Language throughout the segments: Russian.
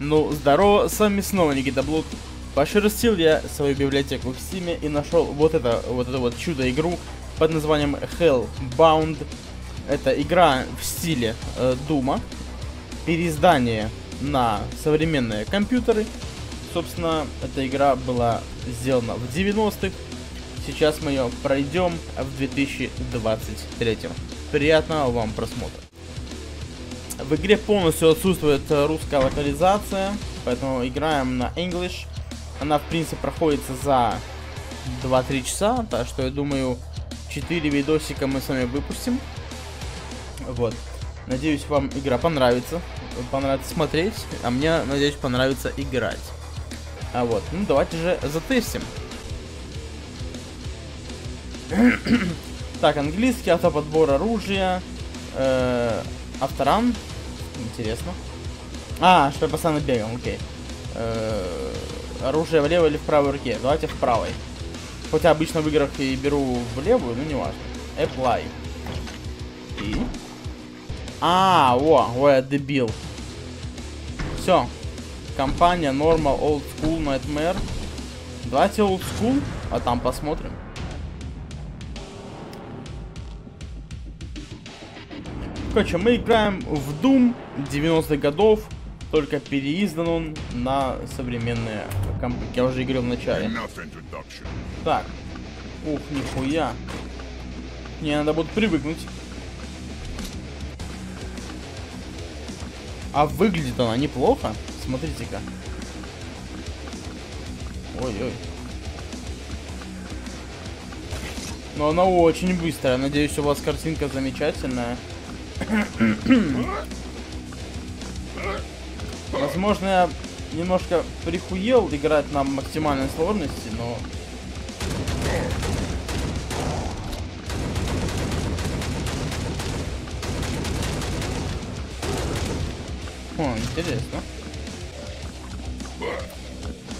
Ну, здорово, с вами снова Никита Блуд. Пошерстил я свою библиотеку в Steam и нашел вот это вот это вот чудо-игру под названием Hellbound. Это игра в стиле э, Дума, переиздание на современные компьютеры. Собственно, эта игра была сделана в 90-х. Сейчас мы ее пройдем в 2023. Приятного вам просмотра. В игре полностью отсутствует э, русская локализация, поэтому играем на English. Она, в принципе, проходится за 2-3 часа, так что я думаю, 4 видосика мы с вами выпустим. Вот. Надеюсь, вам игра понравится. Понравится смотреть, а мне, надеюсь, понравится играть. А вот, ну давайте же затестим. так, английский, автоподбор оружия, э, авторан, интересно. А, что я постоянно бегал, окей. Э, оружие в левой или в правой руке? Давайте в правой. Хотя обычно в играх и беру в левую, но не важно. Apply. И... А, о, ой, я дебил. Все. Компания Normal Old School Nightmare. Давайте Old School, а там посмотрим. Короче, мы играем в Doom 90-х годов, только переиздан он на современные компы, я уже говорил в начале. Так. Ух, нихуя. Мне надо будет привыкнуть. А выглядит она неплохо. Смотрите-ка. Ой-ой. Но она очень быстрая. Надеюсь, у вас картинка замечательная. Возможно, я немножко прихуел играть на максимальной сложности, но... О, интересно.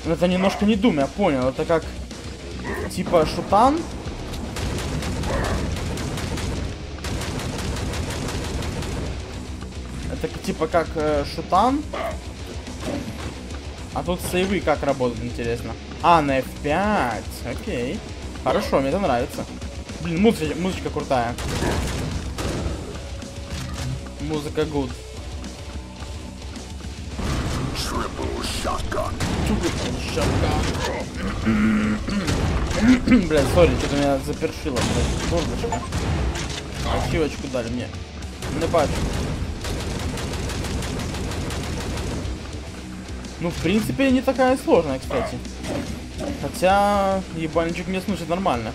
Это немножко не Дум, я понял. Это как... Типа шутан, типа как э, шутан. А тут сейвы как работают, интересно. А, на F5. Окей. Хорошо, мне это нравится. Блин, музычка, музычка крутая. Музыка good. Бля, сори, что-то меня запершило, блядь, горлышко. Ачивочку дали мне. Не бачу. Ну, в принципе, не такая сложная, кстати. Хотя, ебальничек мне слушать нормально.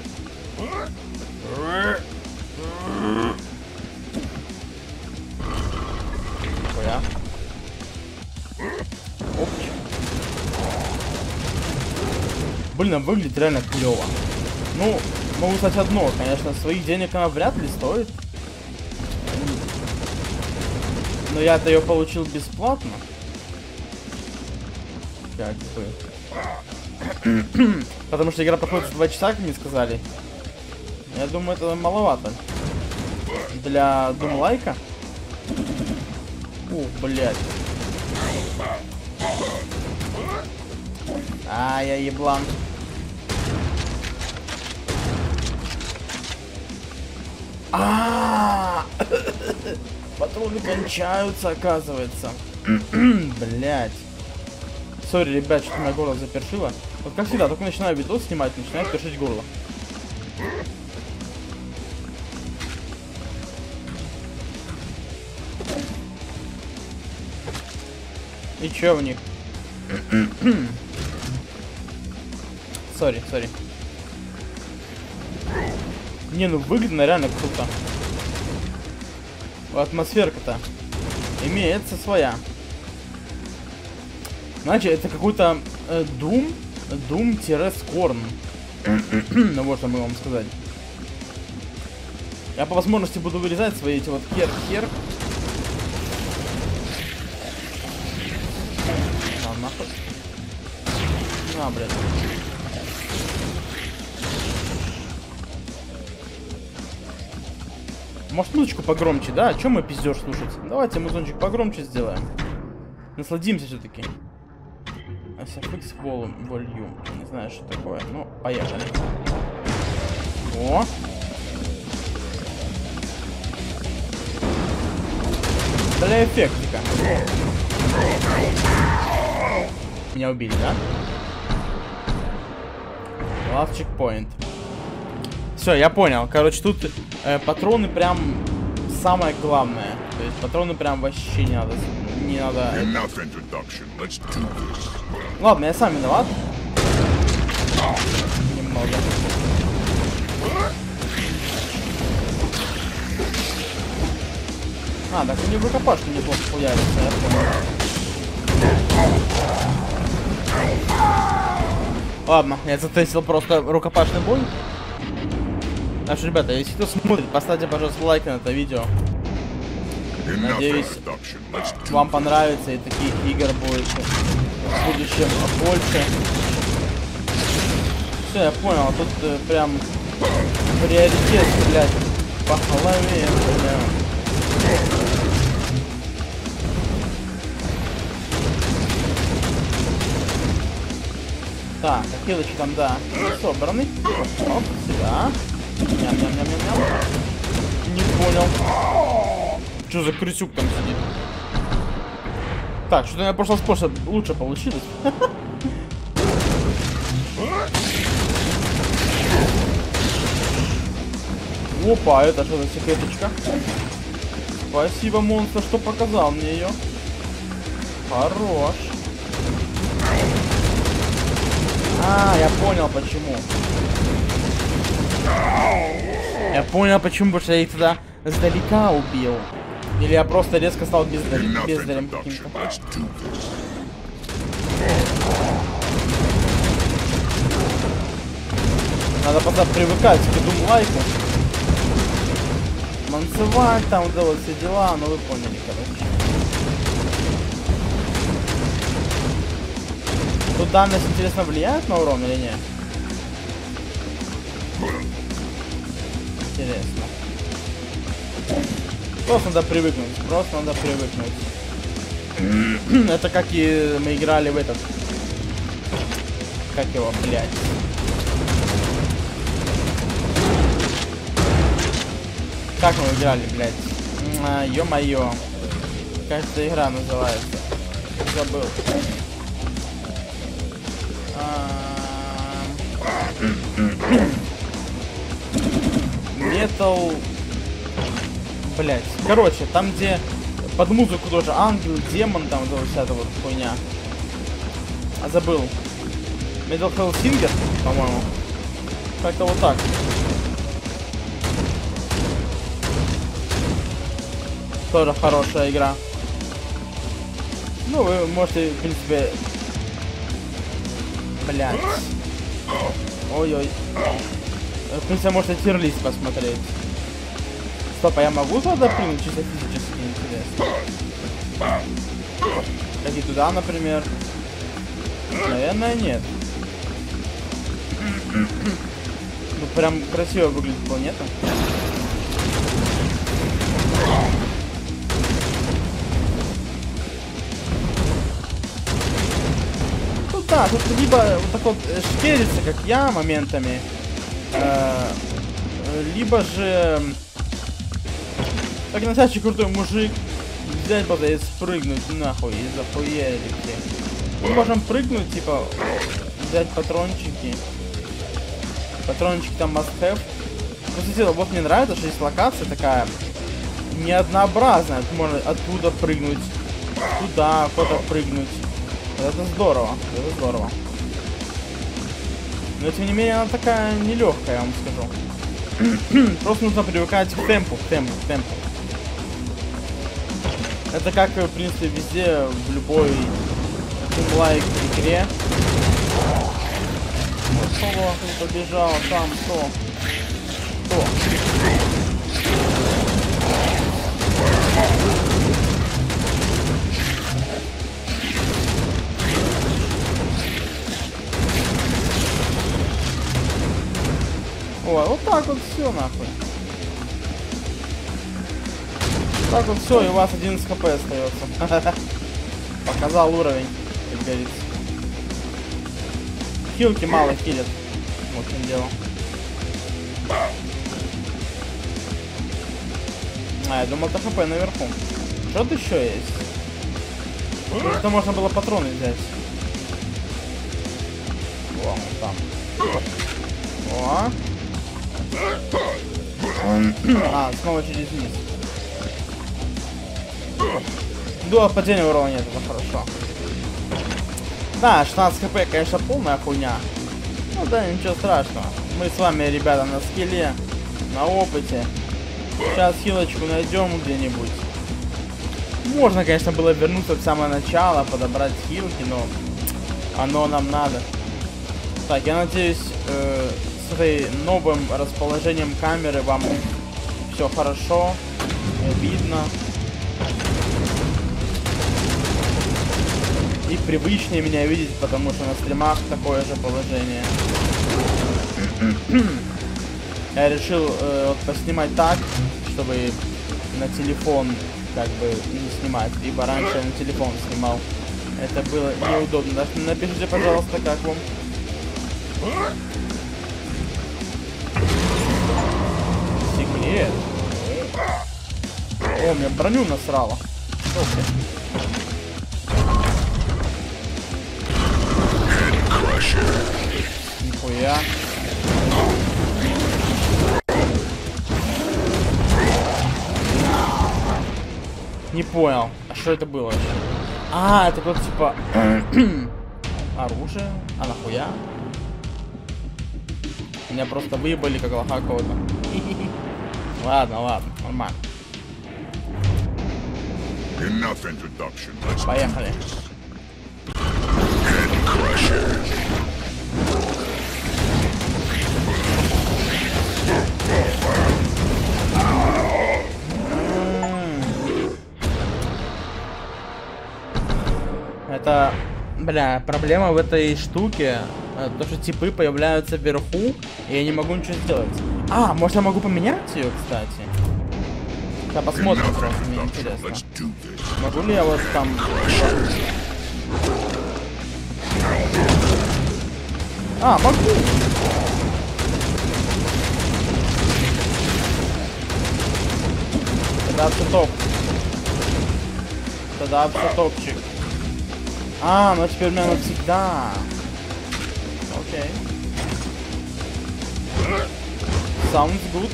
Опч. Блин, выглядит реально клево. Ну, могу сказать одно, конечно, своих денег она вряд ли стоит. Но я-то ее получил бесплатно как бы. Потому что игра проходит за 2 часа, как мне сказали. Я думаю, это маловато. Для думлайка. Ух, блядь. А, я еблан. А, патроны кончаются, оказывается. Блять. Сори, ребят, что у меня горло запершило. Вот как всегда, только начинаю видос снимать, начинает першить горло. И чё в них? Sorry, sorry. Не, ну выглядно реально круто. Атмосферка-то имеется своя. Значит, это какой-то э, Doom, Doom-Scorn. ну вот что мы вам сказать. Я по возможности буду вырезать свои эти вот хер-хер. На, нахуй. На, блядь. Может музычку погромче, да? О чем мы пиздешь слушать? Давайте музончик погромче сделаем. Насладимся все-таки. Volume, Volume. Не знаю, что такое. Ну, поехали. О! Для эффектика. Меня убили, да? Last checkpoint. Все, я понял. Короче, тут э, патроны прям самое главное. То есть патроны прям вообще не надо. Не надо. Ладно, я сам виноват. Немного. А, так у него рукопашка неплохо появится, я понял. Ладно, я затестил просто рукопашный бой. Так что, ребята, если кто смотрит, поставьте, пожалуйста, лайк на это видео. Надеюсь, вам понравится и таких игр будет в будущем больше. Все, я понял, тут э, прям приоритет, блядь, по голове, бля. Так, килочки там, да, собраны. Оп, сюда. Ням-ням-ням-ням-ням. Не понял. Что за крысюк там сидит? Так, что-то меня прошлый способ лучше получилось. Опа, это что за секреточка? Спасибо, монстр, что показал мне ее. Хорош. А, я понял почему. Я понял почему, потому что я их туда сдалека убил. Или я просто резко стал бездарем, бездарем каким-то. Надо просто привыкать к этому лайку. Манцевать там, вот, вот все дела, ну вы поняли, короче. Тут данность, интересно, влияет на урон или нет? Интересно. Просто надо привыкнуть. Просто надо привыкнуть. Это как и мы играли в этот. Как его, блядь. Как мы играли, блядь? А, Ё-моё. Как эта игра называется? Забыл. Metal... Блять. Короче, там где под музыку тоже ангел, демон, там вот вся эта вот хуйня. А забыл. Metal Hellsinger, по-моему. Как-то вот так. Тоже хорошая игра. Ну, вы можете, в принципе... Блядь. Ой-ой. В принципе, можно тирлист посмотреть. Стоп, а я могу туда прыгнуть чисто физически интересно? Как и туда, например. Наверное, нет. Ну, прям красиво выглядит планета. Ну да, тут либо вот так вот шкерится, как я, моментами. Э, либо же... Как настоящий крутой мужик взять просто и спрыгнуть нахуй и захуярить Мы можем прыгнуть, типа, взять патрончики. Патрончик там must have. Ну, кстати, вот мне нравится, что есть локация такая неоднообразная. Можно оттуда прыгнуть, туда куда-то прыгнуть. Это здорово, это здорово. Но тем не менее она такая нелегкая, я вам скажу. Просто нужно привыкать к темпу, к темпу, к темпу. Это как, в принципе, везде, в любой лайк игре. Кто побежал, там кто? Кто? Ой, вот так вот все нахуй. Так вот все, и у вас 11 хп остается. Показал уровень, как говорится. Хилки мало хилят. Вот чем дело. А, я думал, это хп наверху. Что-то еще есть. Это можно было патроны взять. О, он там. О. А, снова через низ. Да, падения урона нет, это хорошо. Да, 16 хп, конечно, полная хуйня. Ну да, ничего страшного. Мы с вами, ребята, на скеле, на опыте. Сейчас хилочку найдем где-нибудь. Можно, конечно, было вернуться в самое начало, подобрать хилки, но оно нам надо. Так, я надеюсь, э, с этой новым расположением камеры вам все хорошо, видно. И привычнее меня видеть, потому что на стримах такое же положение. я решил э, вот поснимать так, чтобы на телефон как бы не снимать. Либо раньше я на телефон снимал. Это было неудобно. Напишите, пожалуйста, как вам. Секрет. О, мне броню насрало. Нихуя. Не понял. А что это было? А, это как типа оружие? А нахуя? Меня просто выебали как лоха какого-то. ладно, ладно, нормально. Поехали. Это, бля, проблема в этой штуке, э, то что типы появляются вверху, и я не могу ничего сделать. А, может я могу поменять ее, кстати? Да, посмотрим просто, мне интересно. Могу ли я вот там... А, могу! Тогда все топ. Тогда все топчик. А, ну теперь у меня навсегда. Окей. Sounds good.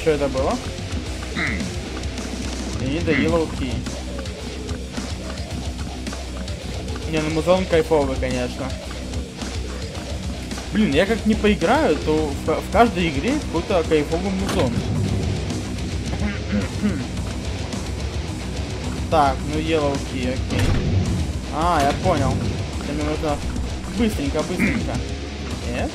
Что это было? И до Yellow Key. Не, ну музон кайфовый, конечно. Блин, я как не поиграю, то в, в каждой игре какой-то кайфовый музон. так, ну Key, окей. А, я понял. Это мне нужно быстренько, быстренько. Нет?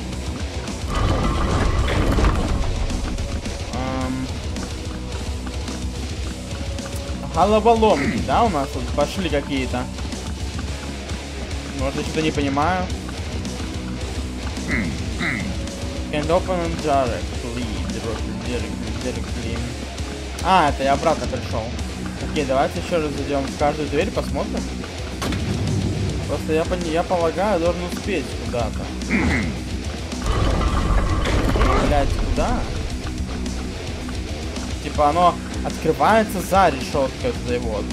Головоломки, да, у нас тут пошли какие-то. Может, я что-то не понимаю. And open directly, directly, directly. А, это я обратно пришел. Окей, давайте еще раз зайдем в каждую дверь, посмотрим. Просто я, я полагаю, должен успеть куда-то. Блять, куда? Типа оно открывается за решеткой этой вот.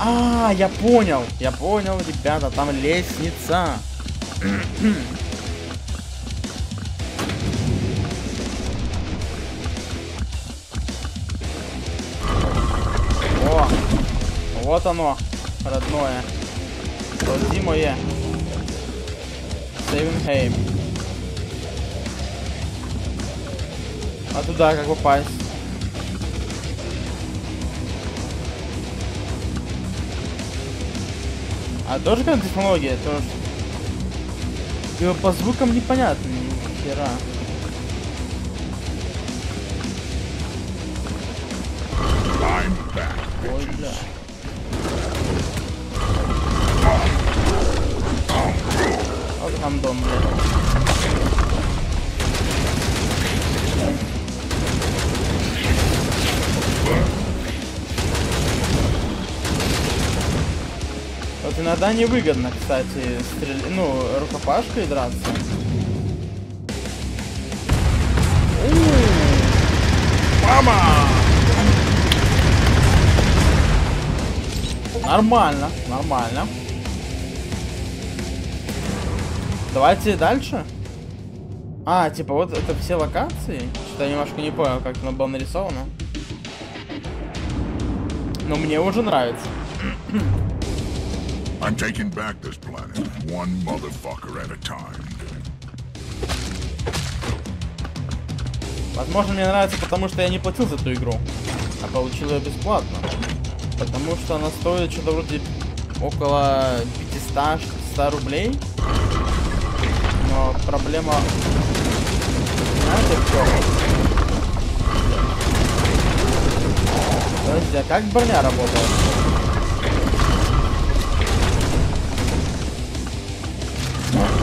А, я понял, я понял, ребята, там лестница. Вот оно, родное. Родимое. Сейвенхейм. А туда как попасть? А тоже как технология, тоже. Его по звукам непонятно, ни хера. Ой, бля. Вот гандон. Вот иногда невыгодно, кстати, стрелять, ну, рукопашкой драться. Мама! Нормально, нормально. Давайте дальше. А, типа вот это все локации? Что-то я немножко не понял, как оно было нарисовано. Но мне уже нравится. I'm taking back this planet, one motherfucker at a time. Возможно, мне нравится, потому что я не платил за эту игру, а получил ее бесплатно. Потому что она стоит что-то вроде около 500-600 рублей. Но проблема... Знаете, в чем? Подожди, а как броня работает?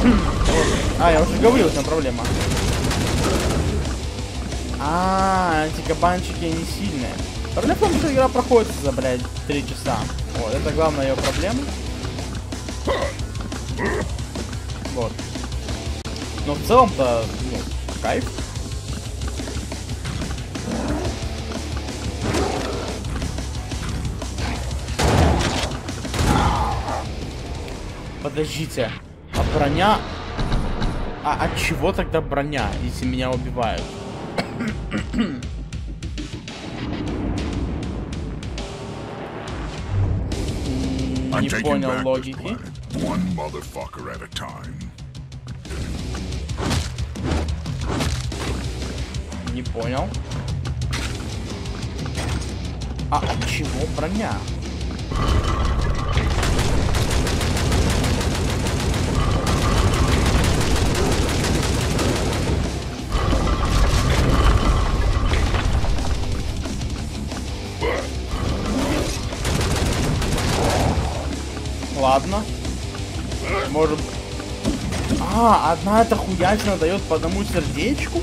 А, я уже говорил, чем проблема. А, антикабанчики не сильные. Проблема в том, что игра проходит за, блядь, 3 часа. Вот, это главная ее проблема. Но в целом-то, ну, кайф. Подождите, а броня... А от чего тогда броня, если меня убивают? Не понял логики. one motherfucker at a time. Не понял. А от чего броня? Ладно. Может... А, одна эта хуячина дает по одному сердечку?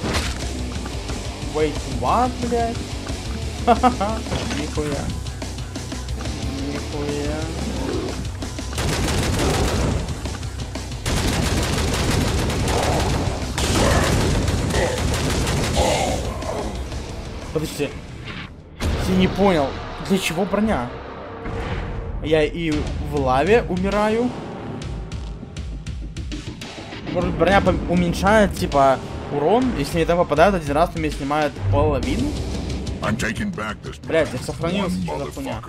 Wait, what, блядь? Нихуя. Нихуя. Подожди. Я не понял, для чего броня? Я и в лаве умираю. Может броня уменьшает, типа, урон? Если мне там попадают один раз, то мне снимают половину? Блядь, я сохранился, что за хуйня?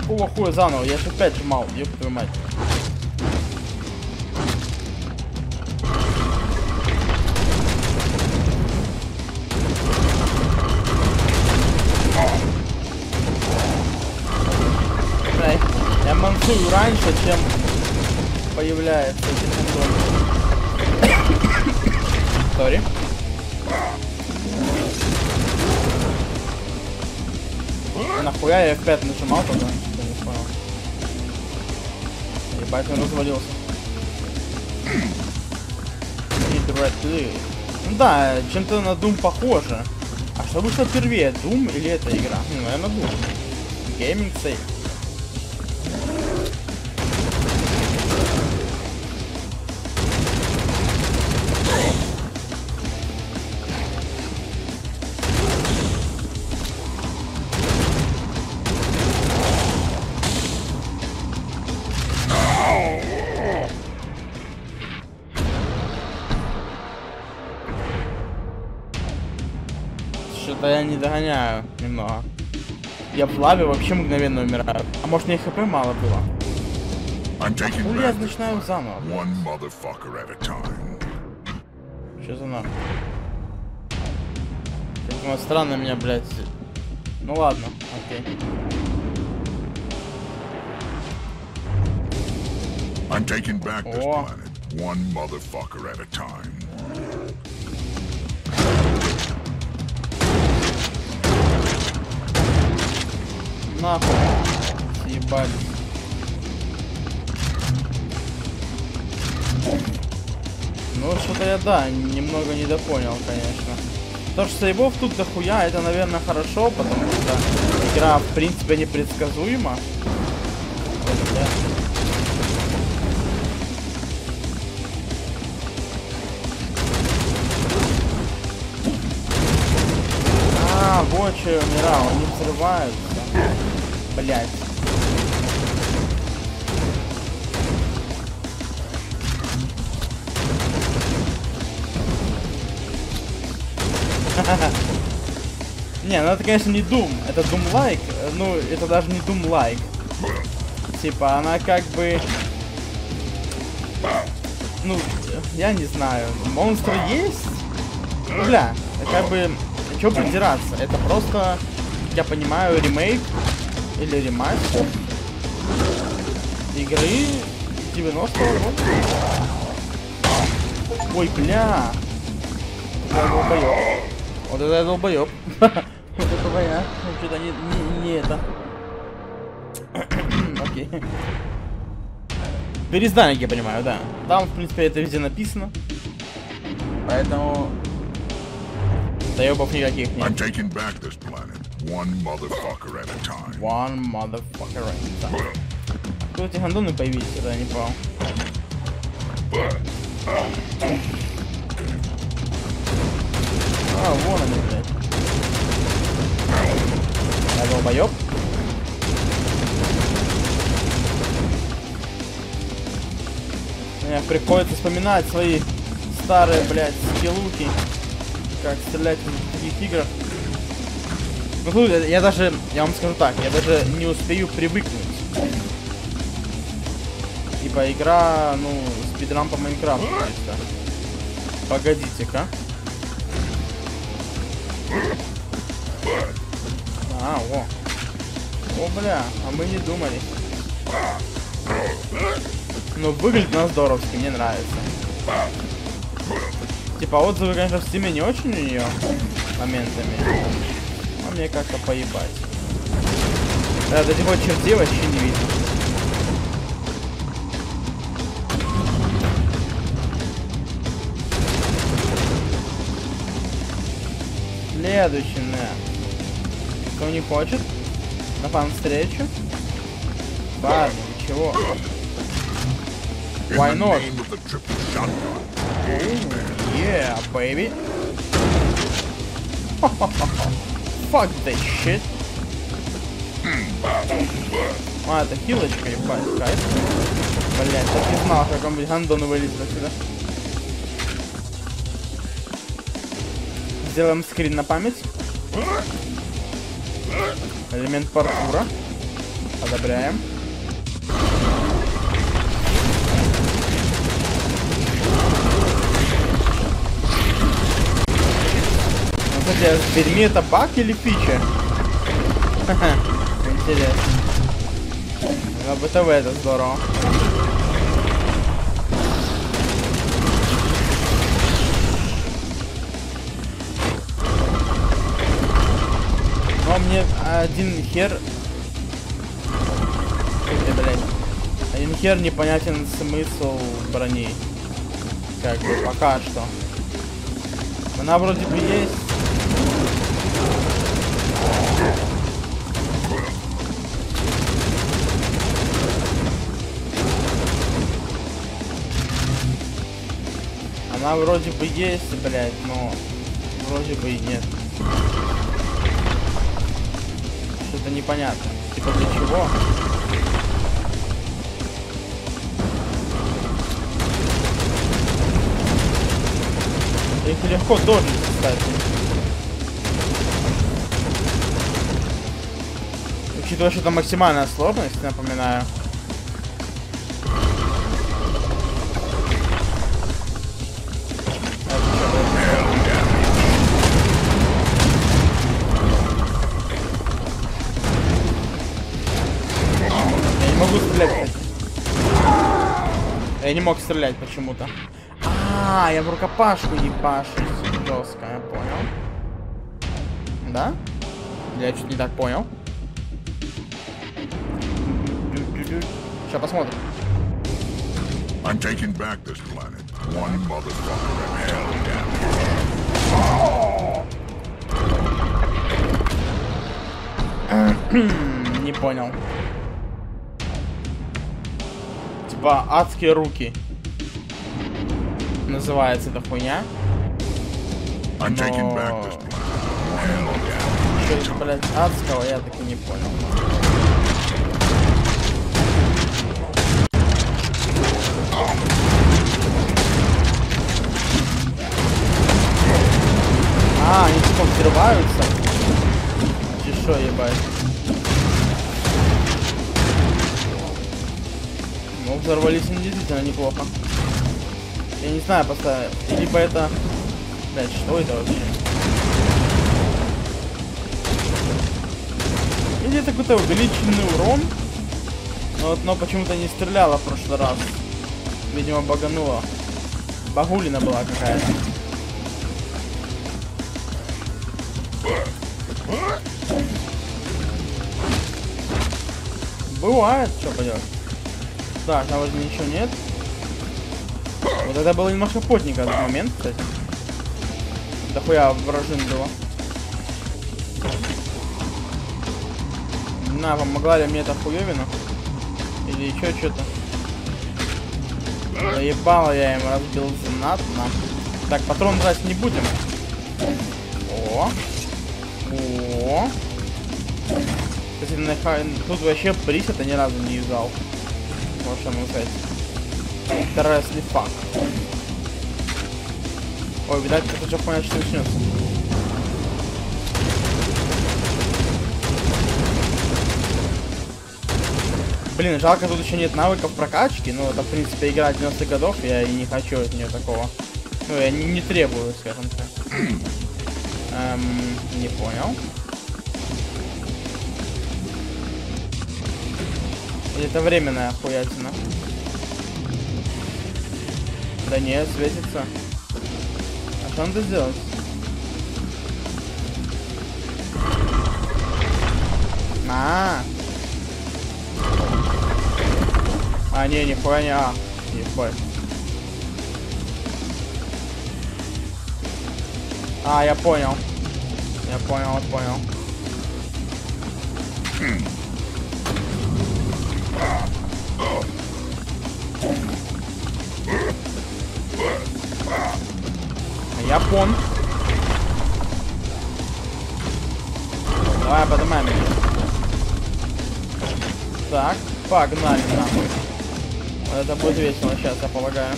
Какого хуя заново? Я же опять жмал, ёб твою мать. Я мансую раньше, чем появляется. Сори. Нахуя я F5 нажимал тогда? Я не понял. Ебать, он развалился. Directly. Ну да, чем-то на Doom похоже. А что вышло первее, Doom или эта игра? Ну, наверное, Doom. Gaming Safe. Догоняю немного. Я в лаве вообще мгновенно умираю. А может мне хп мало было? Хули я начинаю заново. Что за нахуй? Как странно меня, блядь. Ну ладно, окей. I'm taking back this planet, one motherfucker at a time. нахуй. Съебали. Ну, что-то я, да, немного недопонял, конечно. То, что Сейбов тут дохуя, это, наверное, хорошо, потому что игра, в принципе, непредсказуема. А, вот что я умирал, они взрываются. Блять. Не, ну это, конечно, не Doom. Это Doom Like. Ну, это даже не Doom Like. Типа, она как бы... Ну, я не знаю. Монстры есть? Ну, бля, как бы... Чего придираться? Это просто, я понимаю, ремейк или ремастер игры 90-го года. Ой, бля. Я долбоёб. Вот это я долбоёб. вот это война. Что-то не, не, не это. Окей. Переиздание, я понимаю, да. Там, в принципе, это везде написано. Поэтому... Доебов никаких нет. One motherfucker at a time. One motherfucker at a time. Кто эти гандоны появились, это я не понял. А, вон они, блядь. Я долбоёб. Мне приходится вспоминать свои старые, блядь, скиллуки. Как стрелять в таких играх. Ну я даже, я вам скажу так, я даже не успею привыкнуть. Ибо игра, ну, спидрам по Майнкрафту. Погодите-ка. А, о. О, бля, а мы не думали. Ну, выглядит она здоровски, мне нравится. Типа отзывы, конечно, в стиме не очень у нее моментами. Мне как-то поебать. Да, до вот чертей вообще не видно. Следующий, на. Кто не хочет? На фан встречу? Парни, вы чего? In Why not? shotgun. Yeah, baby. Fuck that shit. А, это хилочка, ебать, кайф. Блять, так не знал, как он, блядь, гандон вылезет отсюда. Сделаем скрин на память. Элемент паркура. Одобряем. В Перми это баг или фича? Ха-ха, Интересно. На БТВ это здорово. Но мне один хер... Ой, блядь. Один хер непонятен смысл брони. Как бы пока что. Она вроде бы есть. Она вроде бы есть, блядь, но вроде бы и нет. Что-то непонятно. Типа для чего? Их легко дожить, кстати. Учитывая, что это максимальная сложность, напоминаю. Я не мог стрелять почему-то. А, я в рукопашку ебашусь. Жестко, я понял. Да? Я чуть не так понял. Сейчас посмотрим. I'm taking back this planet. One motherfucker at hell, it. Не понял. Типа адские руки. Называется эта хуйня. Но- Что это, блядь, адского, я так и не понял. А, они типа взрываются? Шо, ебать? Взорвались они действительно неплохо. Я не знаю, просто... Либо это... Блядь, что это вообще? Или это какой-то увеличенный урон. Но но почему-то не стреляла в прошлый раз. Видимо, баганула. Багулина была какая-то. Бывает, что поделать. Так, там возле ничего нет. Вот это было немножко потненько этот момент, кстати. Дохуя вражин было. На, помогла ли мне эта хуевина? Или еще что-то? Заебало я им разбил знатно. Так, патрон брать не будем. О. О. Кстати, тут вообще приз это ни разу не юзал. Могу сказать. Интересный факт. Ой, видать, это уже понять, что начнется. Блин, жалко, тут еще нет навыков прокачки, но это, в принципе, игра 90-х годов, я и не хочу от нее такого. Ну, я не, не требую, скажем так. Эм, не понял. Или это временная хуятина? Да нет, светится. А что надо сделать? А, а, не, нихуя не, а, ебать. А, я понял. Я понял, понял. Я пон. Давай, поднимаем меня. Так, погнали. Вот Это будет весело сейчас, я полагаю.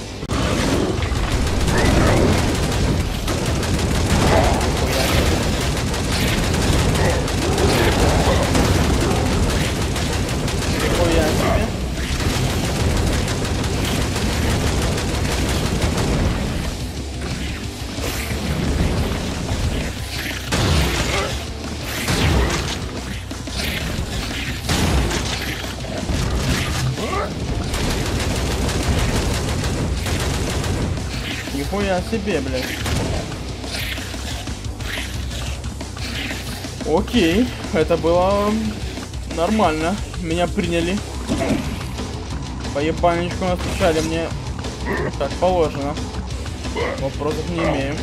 Себе, блядь. Окей, это было нормально. Меня приняли. По ебальничку настучали мне как положено. Вопросов не имею.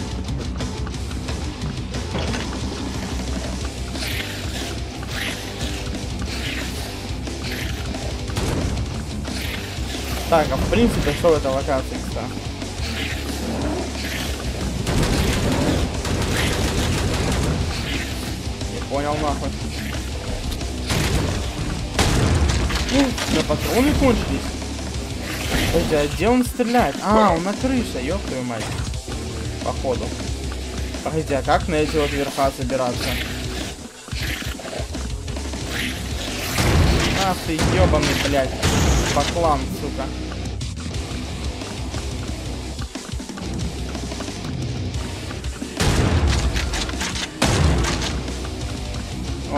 Так, а в принципе, что в этой локации, кстати? Понял нахуй. У меня патроны кончились. Подожди, а где он стреляет? А, он на крыше, ёб твою мать. Походу. Погоди, а как на эти вот верха забираться? Ах ты ёбаный, блядь. Баклан, сука.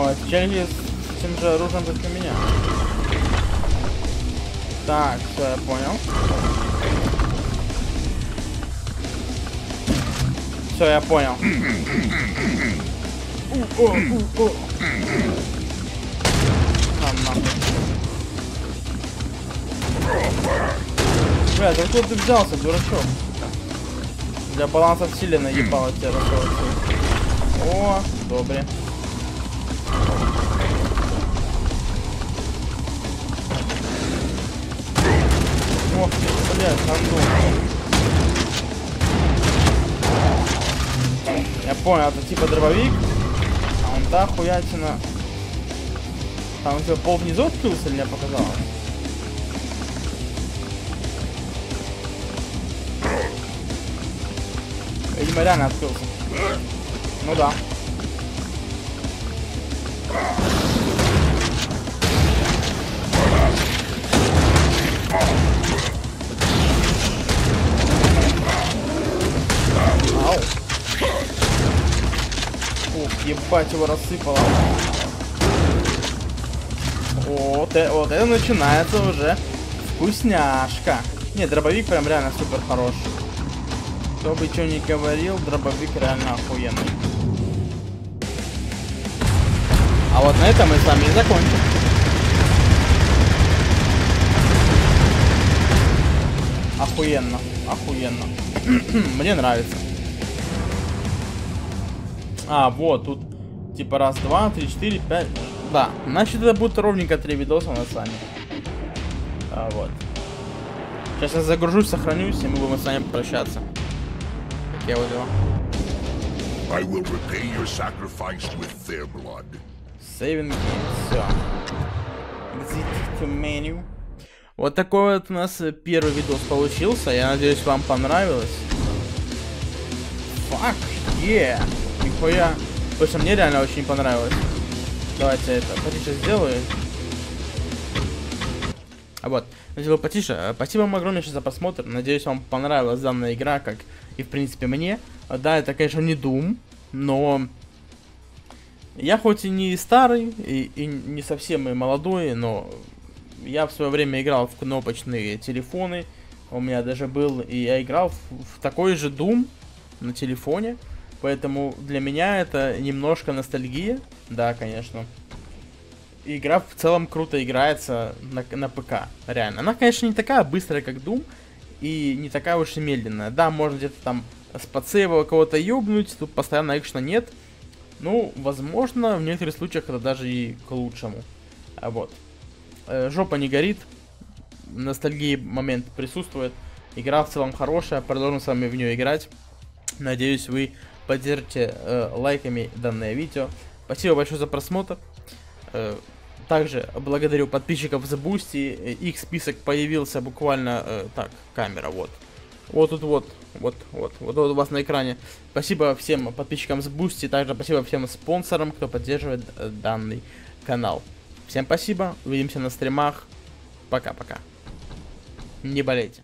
О, челли с тем же оружием, как у меня. Так, все, я понял. Все, я понял. У, о, о. Бля, да откуда ты взялся, дурачок? Для баланса вселенной ебало тебя такое. О, добре. Я понял, это типа дробовик, а он та хуятина. Там у тебя пол внизу открылся или мне показалось? Видимо, реально открылся. Ну да. Ебать его рассыпало. Вот, э, вот это начинается уже вкусняшка. Не, дробовик прям реально супер хороший. Кто бы что ни говорил, дробовик реально охуенный. А вот на этом мы с вами и закончим. Охуенно, охуенно. Мне нравится. А, вот, тут типа раз, два, три, четыре, пять. Да, значит это будет ровненько три видоса у нас с вами. А, вот. Сейчас я загружусь, сохранюсь, и мы будем с вами прощаться. Такие вот дела. I will repay your sacrifice with their blood. Saving game, все. Exit to menu. Вот такой вот у нас первый видос получился. Я надеюсь, вам понравилось. Fuck yeah! Нихуя. Что мне реально очень понравилось. Давайте это потише сделаю. А вот, сделаю потише. Э, Спасибо вам огромнейшее за просмотр. Надеюсь, вам понравилась данная игра, как и в принципе мне. Да, это, конечно, не Doom, но я хоть и не старый, и, и не совсем и молодой, но я в свое время играл в кнопочные телефоны. У меня даже был, и я играл в, в такой же Doom на телефоне. Поэтому для меня это немножко ностальгия. Да, конечно. Игра в целом круто играется на, на ПК. Реально. Она, конечно, не такая быстрая, как Doom. И не такая уж и медленная. Да, можно где-то там с подсейва кого-то ёбнуть. Тут постоянно экшена нет. Ну, возможно, в некоторых случаях это даже и к лучшему. А вот. Э, жопа не горит. Ностальгии момент присутствует. Игра в целом хорошая. Продолжим с вами в нее играть. Надеюсь, вы поддержите э, лайками данное видео. Спасибо большое за просмотр. Э, также благодарю подписчиков за Boosty. Э, Их список появился буквально... э, так, камера, вот. Вот тут вот, вот, вот, вот, вот у вас на экране. Спасибо всем подписчикам с Boosty, также спасибо всем спонсорам, кто поддерживает э, данный канал. Всем спасибо, увидимся на стримах. Пока-пока. Не болейте.